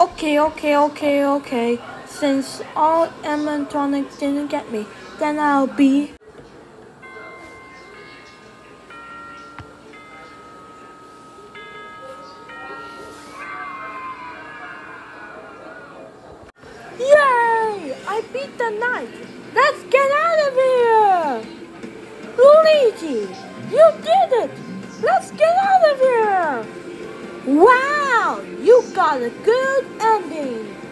Okay, okay, okay, okay. Since all animatronics didn't get me, then I'll be. Yay! I beat the night! Let's get out of here! Luigi! Got a good ending!